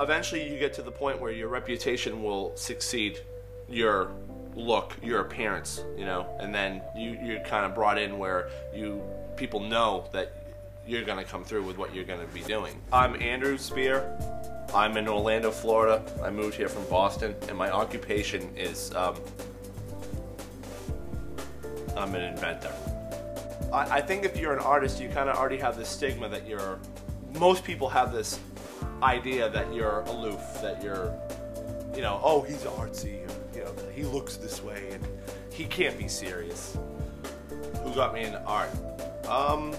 Eventually, you get to the point where your reputation will succeed your look, your appearance, you know, and then you you're kind of brought in where you people know that you're gonna come through with what you're gonna be doing. I'm Andrew Spear. I'm in Orlando, Florida. I moved here from Boston, and my occupation is um, I'm an inventor. I, I think if you're an artist, you kind of already have this stigma that you're. Most people have this idea that you're aloof, that you're, you know, oh, he's artsy, you know, he looks this way, and he can't be serious. Who got me into art? Um,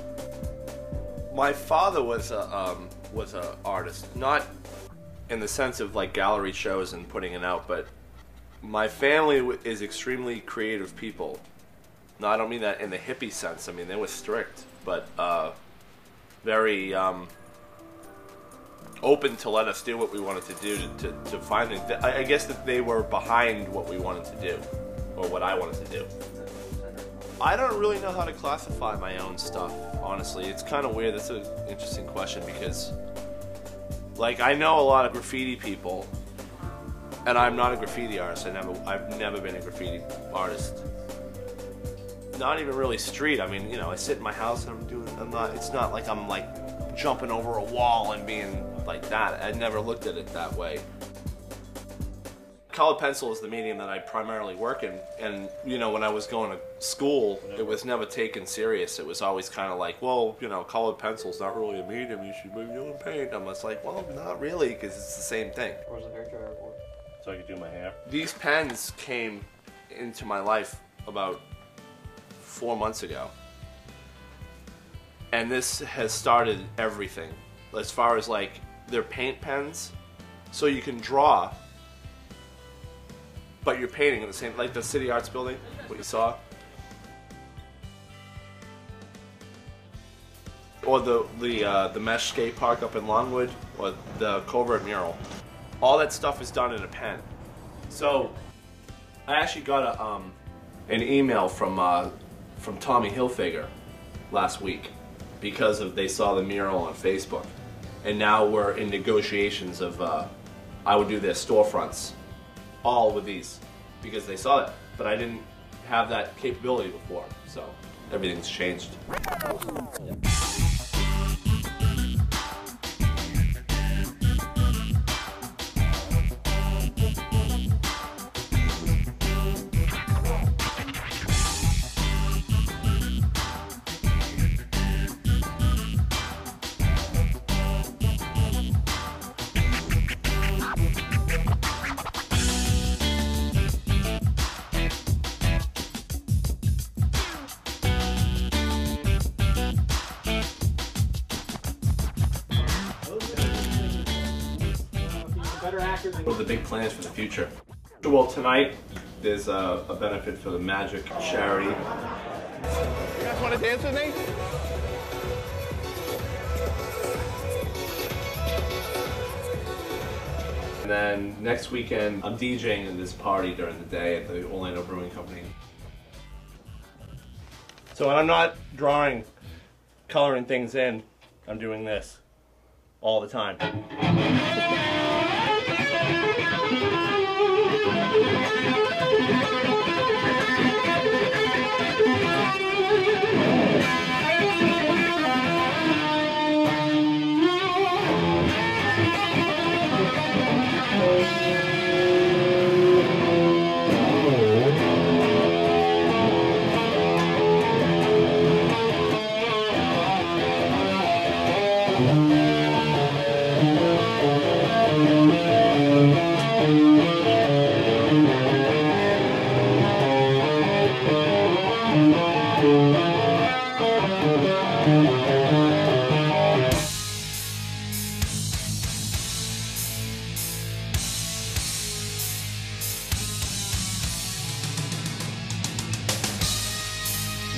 my father was a um, was a artist, not in the sense of like gallery shows and putting it out, but my family is extremely creative people. No, I don't mean that in the hippie sense. I mean they were strict, but uh, very um, open to let us do what we wanted to do to, to, to find things. I, I guess that they were behind what we wanted to do, or what I wanted to do. I don't really know how to classify my own stuff, honestly. It's kind of weird. That's an interesting question because, like, I know a lot of graffiti people, and I'm not a graffiti artist. I never, I've never been a graffiti artist. Not even really street. I mean, you know, I sit in my house and I'm doing. I'm not. It's not like I'm like jumping over a wall and being like that. I never looked at it that way colored pencil is the medium that I primarily work in. And, you know, when I was going to school, it was never taken serious. It was always kind of like, well, you know, colored pencil's not really a medium. You should be doing paint. I'm just like, well, not really, because it's the same thing. Where's the hair dryer for? So I could do my hair. These pens came into my life about four months ago. And this has started everything. As far as like, they're paint pens. So you can draw but you're painting in the same, like the City Arts Building, what you saw. Or the the uh, the mesh skate park up in Longwood, or the Covert mural. All that stuff is done in a pen. So, I actually got a um, an email from uh, from Tommy Hilfiger last week because of they saw the mural on Facebook, and now we're in negotiations of uh, I would do their storefronts all with these because they saw it. But I didn't have that capability before, so everything's changed. Better actor than What are the big plans for the future? Well, tonight there's a, a benefit for the Magic charity. You guys want to dance with me? And then next weekend, I'm DJing in this party during the day at the Orlando Brewing Company. So when I'm not drawing, coloring things in, I'm doing this all the time.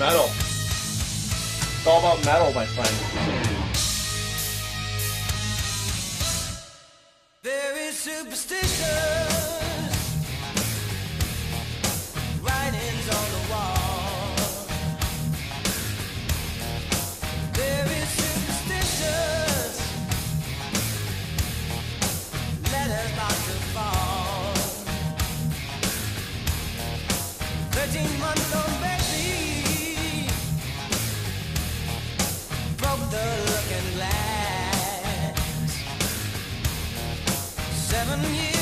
metal. It's all about metal, my friend. There is superstition. Writings on the wall. Thirteen months Seven years